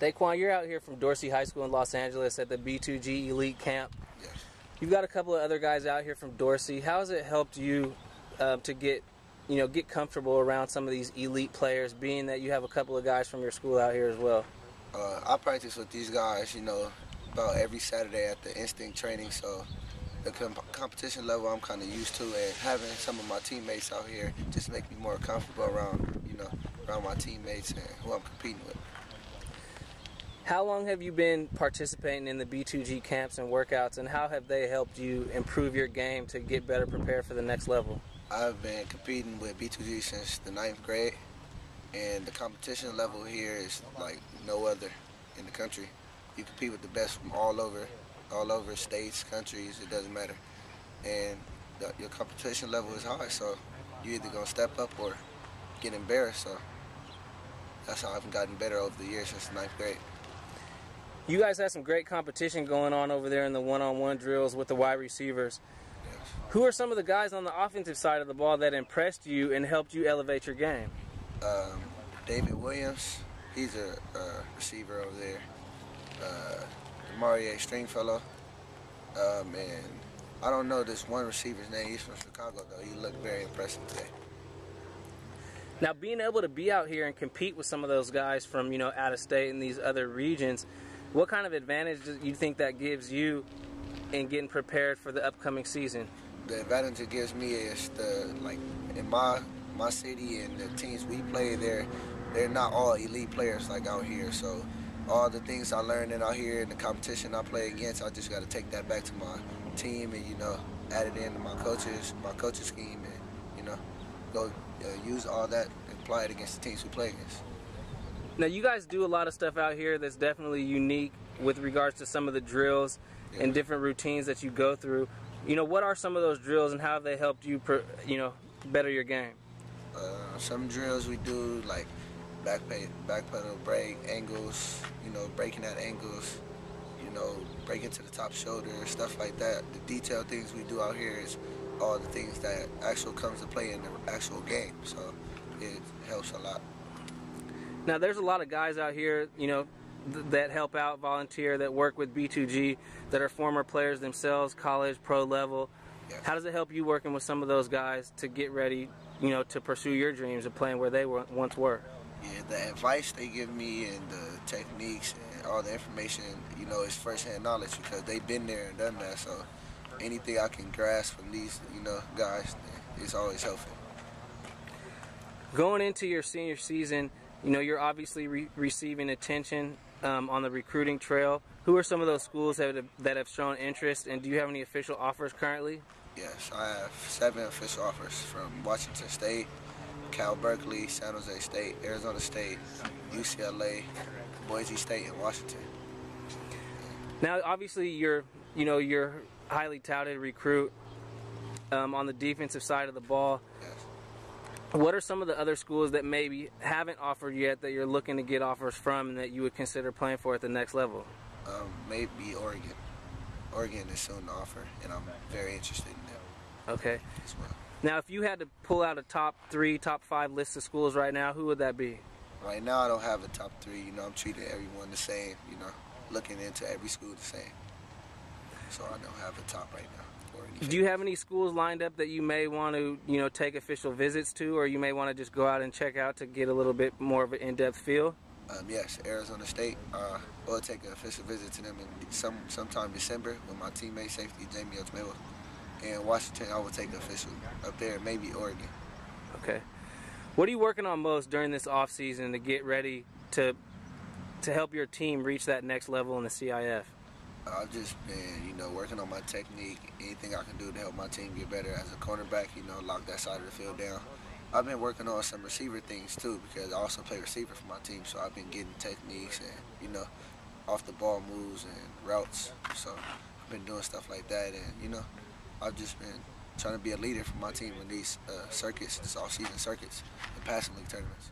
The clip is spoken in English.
Daquawn, you're out here from Dorsey High School in Los Angeles at the B2G Elite Camp. Yes. You've got a couple of other guys out here from Dorsey. How has it helped you um, to get, you know, get comfortable around some of these elite players, being that you have a couple of guys from your school out here as well? Uh, I practice with these guys, you know, about every Saturday at the instinct training. So the comp- competition level I'm kind of used to, and having some of my teammates out here just make me more comfortable around, you know, around my teammates and who I'm competing with. How long have you been participating in the B2G camps and workouts, and how have they helped you improve your game to get better prepared for the next level? I've been competing with B2G since the ninth grade, and the competition level here is like no other in the country. You compete with the best from all over, all over states, countries. It doesn't matter, and the, your competition level is high. So you either gonna step up or get embarrassed. So that's how I've gotten better over the years since the ninth grade. You guys had some great competition going on over there in the one-on-one drills with the wide receivers. Who are some of the guys on the offensive side of the ball that impressed you and helped you elevate your game? Um, David Williams, he's a, a receiver over there. Uh, Mario Stringfellow. Um, and I don't know this one receiver's name. He's from Chicago, though. He looked very impressive today. Now, being able to be out here and compete with some of those guys from you know out of state and these other regions, what kind of advantage do you think that gives you in getting prepared for the upcoming season? The advantage it gives me is the like in my my city and the teams we play there, they're not all elite players like out here. So all the things I learned in out here in the competition I play against, I just got to take that back to my team and you know add it into my coaches, my coaching scheme, and you know go uh, use all that and apply it against the teams we play against. Now, you guys do a lot of stuff out here that's definitely unique with regards to some of the drills Yeah. and different routines that you go through. You know, what are some of those drills and how have they helped you, per, you know, better your game? Uh, some drills we do like back pay, back pedal break angles, you know, breaking at angles, you know, breaking to the top shoulder, stuff like that. The detailed things we do out here is all the things that actual comes to play in the actual game. So it helps a lot. Now, there's a lot of guys out here, you know, th- that help out, volunteer, that work with B2G, that are former players themselves, college, pro level. Yes. How does it help you working with some of those guys to get ready, you know, to pursue your dreams of playing where they were, once were? Yeah, the advice they give me and the techniques and all the information, you know, is firsthand knowledge because they've been there and done that. So anything I can grasp from these, you know, guys, is always helpful. Going into your senior season, you know, you're obviously re- receiving attention um, on the recruiting trail. Who are some of those schools that have, that have shown interest, and do you have any official offers currently? Yes, I have seven official offers from Washington State, Cal Berkeley, San Jose State, Arizona State, UCLA, Boise State, and Washington. Now, obviously, you're you know you're highly touted recruit um, on the defensive side of the ball. Yes. What are some of the other schools that maybe haven't offered yet that you're looking to get offers from and that you would consider playing for at the next level? Um, maybe Oregon. Oregon is soon to offer, and I'm very interested in that Okay. as well. Now, if you had to pull out a top three, top five list of schools right now, who would that be? Right now, I don't have a top three. You know, I'm treating everyone the same. You know, looking into every school the same. So I don't have a top right now. Do you have any schools lined up that you may want to, you know, take official visits to, or you may want to just go out and check out to get a little bit more of an in-depth feel? Um, yes, Arizona State. Uh, we'll take an official visit to them in some sometime December with my teammate safety Jamie Otmelo. And Washington, I will take official up there. Maybe Oregon. Okay. What are you working on most during this off season to get ready to to help your team reach that next level in the CIF? I've just been, you know, working on my technique. Anything I can do to help my team get better as a cornerback, you know, lock that side of the field down. I've been working on some receiver things too because I also play receiver for my team. So I've been getting techniques and, you know, off the ball moves and routes. So I've been doing stuff like that. And, you know, I've just been trying to be a leader for my team in these uh, circuits, this off-season circuits, and passing league tournaments.